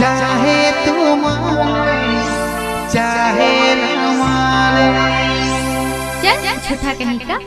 चाहे तू माने चाहे न माने चल छठा कहीं का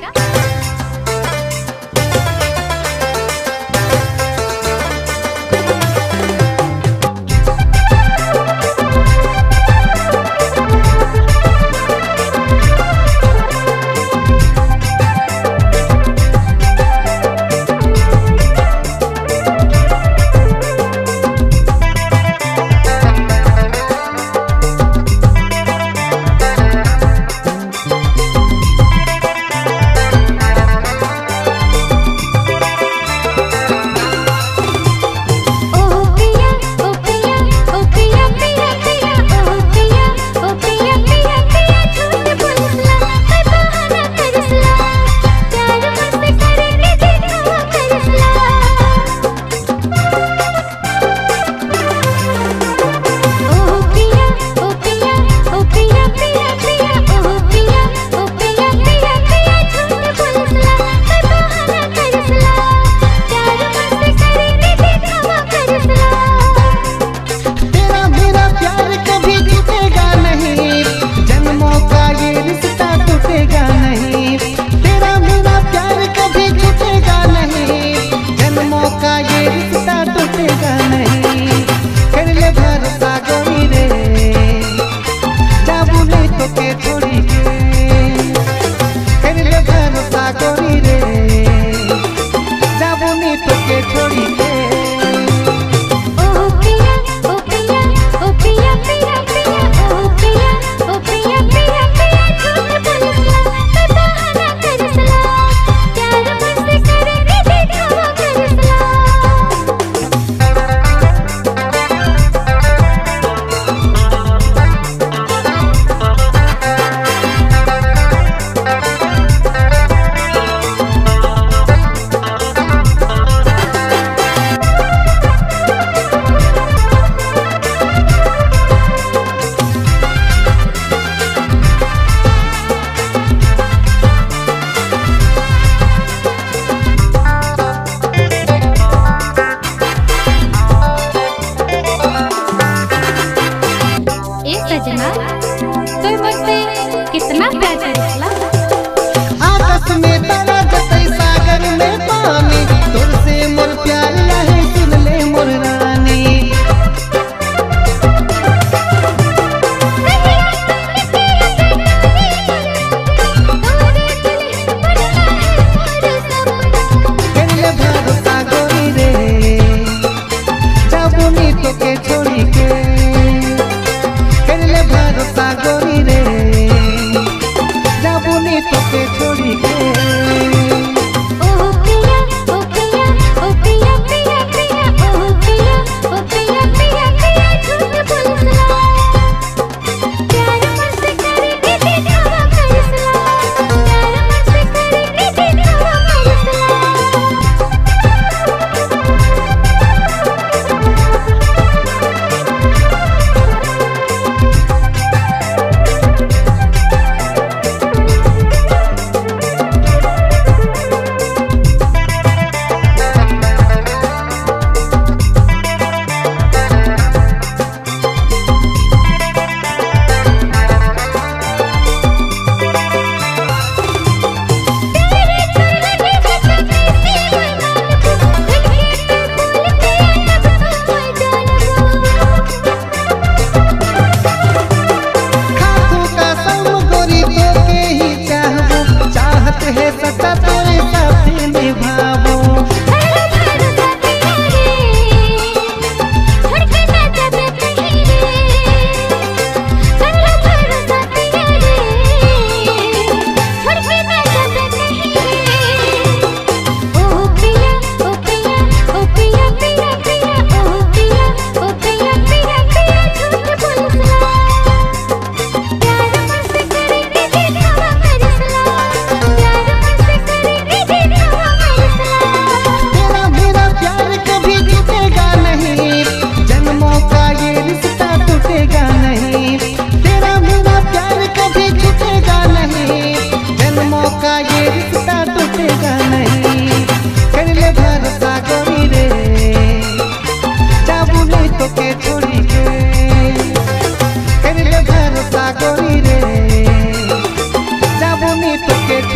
सतत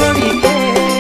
worry, yeah.